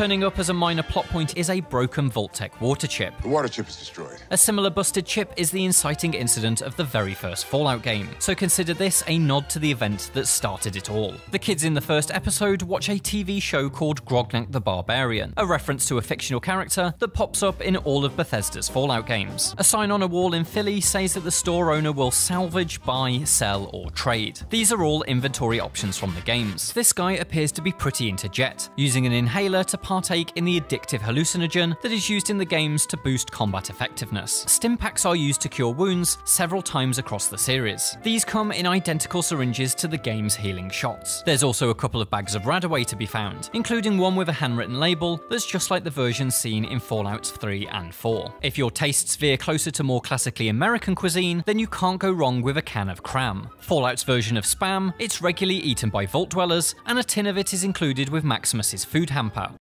Turning up as a minor plot point is a broken Vault-Tec water chip. The water chip is destroyed. A similar busted chip is the inciting incident of the very first Fallout game, so consider this a nod to the event that started it all. The kids in the first episode watch a TV show called Grognak the Barbarian, a reference to a fictional character that pops up in all of Bethesda's Fallout games. A sign on a wall in Philly says that the store owner will salvage, buy, sell, or trade. These are all inventory options from the games. This guy appears to be pretty into Jet, using an inhaler to partake in the addictive hallucinogen that is used in the games to boost combat effectiveness. Stimpaks are used to cure wounds several times across the series. These come in identical syringes to the game's healing shots. There's also a couple of bags of Radaway to be found, including one with a handwritten label that's just like the version seen in Fallout 3 and 4. If your tastes veer closer to more classically American cuisine, then you can't go wrong with a can of cram. Fallout's version of Spam, it's regularly eaten by Vault Dwellers, and a tin of it is included with Maximus's food hamper.